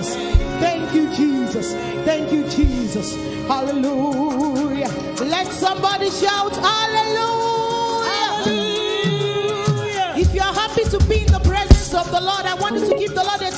Jesus. Thank you, Jesus. Thank you, Jesus. Hallelujah. Let somebody shout, Hallelujah. Hallelujah. If you are happy to be in the presence of the Lord, I want you to give the Lord a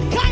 think